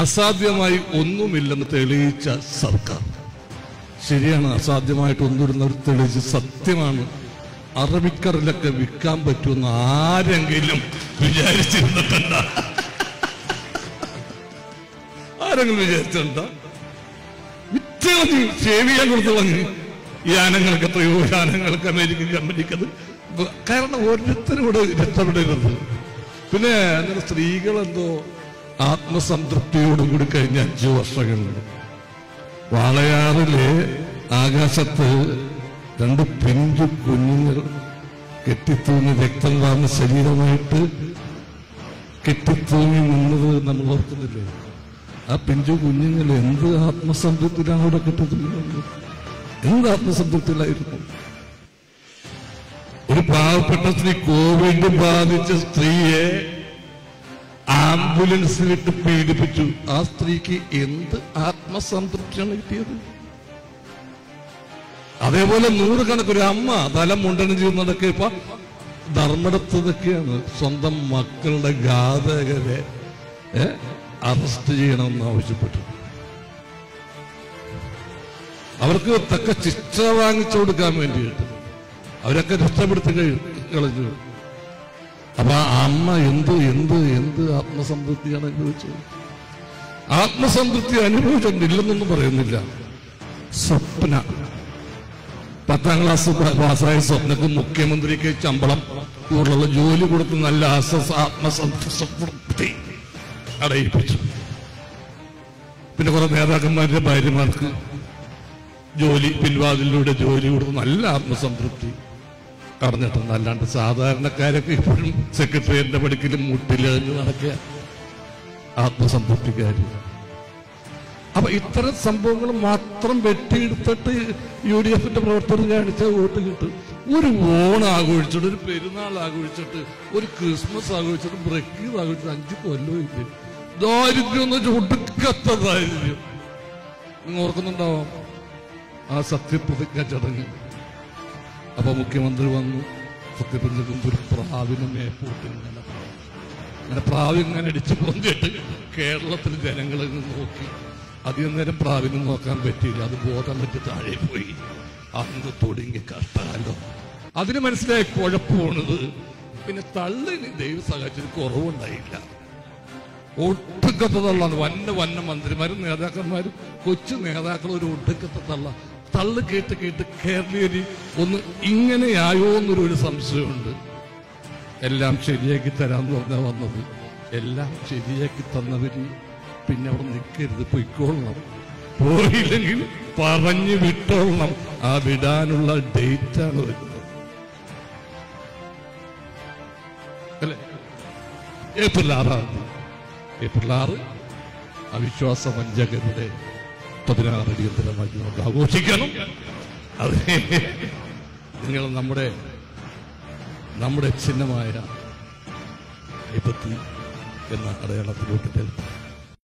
അസാധ്യമായി ഒന്നുമില്ലെന്ന് തെളിയിച്ച സർക്കാർ. ശരിയാണ് അസാധ്യമായിട്ട് ഒന്നിരുന്നവർ തെളിയിച്ച് സത്യമാണ്. അറബിക്കറിലൊക്കെ വിൽക്കാൻ പറ്റുമെന്ന് ആരെങ്കിലും വിചാരിച്ചിരുന്നിട്ടുണ്ട? ആരെങ്കിലും വിചാരിച്ചിട്ടുണ്ടോ? വിറ്റ് കളഞ്ഞു സേവ് ചെയ്യാൻ കൊടുത്തു കളഞ്ഞു ഈ ആനങ്ങൾക്ക് എത്രയോ ആനങ്ങൾക്ക് അമേരിക്കൻ കമ്പനിക്ക് അത് കാരണം ഓരോരുത്തരും കൂടെ രക്ഷപ്പെടരുത് പിന്നെ അങ്ങനെ സ്ത്രീകളെന്തോ ആത്മസംതൃപ്തിയോടുകൂടി കഴിഞ്ഞ അഞ്ചു വർഷങ്ങളുണ്ട് വാളയാറിലെ ആകാശത്ത് രണ്ട് പിഞ്ചു കുഞ്ഞുങ്ങൾ കെട്ടിത്തൂങ്ങി രക്തം വാർന്ന ശരീരമായിട്ട് കെട്ടിത്തൂങ്ങി നിന്നത് നമ്മൾ ഓർക്കുന്നില്ലേ? ആ പിഞ്ചു കുഞ്ഞുങ്ങൾ എന്ത് ആത്മസംതൃപ്തിയിലാണ് അവിടെ കെട്ടിത്തൂങ്ങുന്നത്? എന്ത് ആത്മസംതൃപ്തിയിലായിരുന്നു? ഒരു പാവപ്പെട്ട സ്ത്രീ കോവിഡ് ബാധിച്ച സ്ത്രീയെ ആംബുലൻസിലിട്ട് പീഡിപ്പിച്ചു ആ സ്ത്രീക്ക് എന്ത് ആത്മസംതൃപ്തിയാണ് കിട്ടിയത്? അതേപോലെ നൂറുകണക്കൊരു അമ്മ തലം മുണ്ടനം ചെയ്യുന്നതൊക്കെ ഇപ്പൊ ധർമ്മടത്തതൊക്കെയാണ്. സ്വന്തം മക്കളുടെ ഘാതകരെ അറസ്റ്റ് ചെയ്യണമെന്ന് ആവശ്യപ്പെട്ടു. അവർക്ക് തക്ക ശിക്ഷ വാങ്ങിച്ചു കൊടുക്കാൻ വേണ്ടിയിട്ട് അവരൊക്കെ രക്ഷപ്പെടുത്തി കഴിഞ്ഞു. കളഞ്ഞു അപ്പൊ അമ്മ എന്ത് എന്ത് എന്ത് ആത്മസംതൃപ്തിയാണ് അനുഭവിച്ചത്? ആത്മസംതൃപ്തി അനുഭവിച്ചിട്ടില്ലെന്നൊന്നും പറയുന്നില്ല. സ്വപ്ന. പത്താം ക്ലാസ് പാസ്സായ സ്വപ്നക്ക് മുഖ്യമന്ത്രിക്ക് ശമ്പളം. കൂടുതലുള്ള ജോലി കൊടുത്ത് നല്ല ആത്മസംതൃപ്തി അടയിപ്പിച്ചു. പിന്നെ കുറെ നേതാക്കന്മാരുടെ ഭാര്യമാർക്ക് ജോലി പിൻവാതിലൂടെ ജോലി കൊടുത്ത് നല്ല ആത്മസംതൃപ്തി. കടന്നിട്ടുണ്ട് അല്ലാണ്ട് സാധാരണക്കാരൊക്കെ ഇപ്പോഴും സെക്രട്ടേറിയറ്റിന്റെ പടിക്കലും മുട്ടിലെറിഞ്ഞ് നടക്കുക. ആത്മസംതൃപ്തിക്കാരി അപ്പൊ ഇത്തരം സംഭവങ്ങൾ മാത്രം വെട്ടിയെടുത്തിട്ട് യു ഡി എഫിന്റെ പ്രവർത്തനം കാണിച്ച വോട്ട് കിട്ടും. ഒരു ഓണം ആഘോഷിച്ചിട്ട് ഒരു പെരുന്നാൾ ആഘോഷിച്ചിട്ട് ഒരു ക്രിസ്മസ് ആഘോഷിച്ചിട്ട് ബ്രക്കീസ് ആഘോഷിച്ചിട്ട് അഞ്ച് കൊല്ലം ഇല്ല? ദാരിദ്ര്യം എന്ന് വെച്ചാൽ ഒടുക്കത്ത ദാരിദ്ര്യം. നിങ്ങൾ ഓർക്കുന്നുണ്ടാവാം? ആ സത്യപ്രതിജ്ഞ ചടങ്ങ്. അപ്പൊ മുഖ്യമന്ത്രി വന്നു. സത്യപ്രതിജ്ഞക്കും ഒരു പ്രാവിനെ മേപ്പോട്ട് ഇങ്ങനെ അങ്ങനെ പ്രാവ് ഇങ്ങനെ അടിച്ചു പൊന്തിയിട്ട് കേരളത്തിൽ ജനങ്ങൾ നോക്കി. അധികം നേരം പ്രാവിന് നോക്കാൻ പറ്റിയില്ല. അത് ബോധം പറ്റി താഴെ പോയി. അന്ന് തുടങ്ങി കഷ്ടകാലം. അതിന് മനസ്സിലായി കുഴപ്പമാണത് പിന്നെ തള്ളിന് ദൈവ സഹായത്തിന് കുറവുണ്ടായില്ല. ഒട്ടുക്കത്തെ തള്ളാണ്. വന്ന വന്ന മന്ത്രിമാരും നേതാക്കന്മാരും കൊച്ചു നേതാക്കളും ഒരു ഒടുക്കത്തെ തള്ള. തള്ളു കേട്ട് കേട്ട് കേറിയൊരു ഒന്ന് ഇങ്ങനെയായോ എന്നൊരു ഒരു സംശയമുണ്ട്. എല്ലാം ശരിയാക്കി തരാന്ന് പറഞ്ഞാ വന്നത്. എല്ലാം ശരിയാക്കി തന്നവര് പിന്നെ അവിടെ നിൽക്കരുത് പൊയ്ക്കോളണം. പോയില്ലെങ്കിൽ പറഞ്ഞു വിട്ടോളണം. ആ വിടാനുള്ള ഡേറ്റ് വരുന്നത്. അല്ലേ? ഏപ്രിൽ ആറാം തീയതി ഏപ്രിൽ ആറ് അവിശ്വാസ വഞ്ചകരുടെ പതിനാറ് അടിയന്തരമായി നമുക്ക് ആഘോഷിക്കണം. അത്. നിങ്ങൾ നമ്മുടെ നമ്മുടെ ചിഹ്നമായ എന്ന അടയാളത്തിലോട്ട് നിൽക്കും